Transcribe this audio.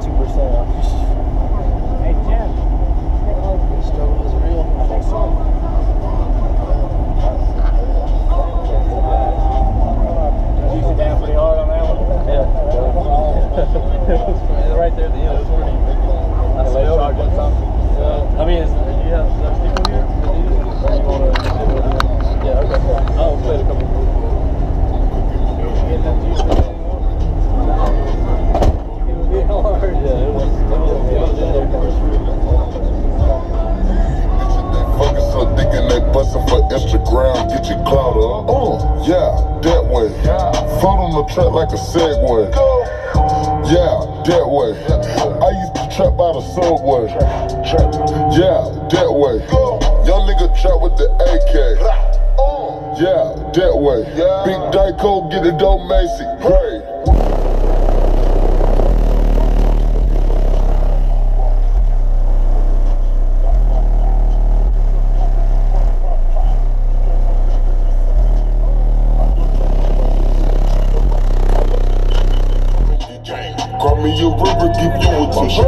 two percent off. Gucci clouder. Uh, yeah, that way. Float on the track like a Segway. Yeah, that way. I used to trap by the subway. Yeah, that way. Young nigga trap with the AK. Yeah, that way. Big Dyko, get it dope, Macy. Pray. me a river, give you a tissue.